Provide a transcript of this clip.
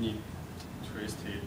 we trace tape.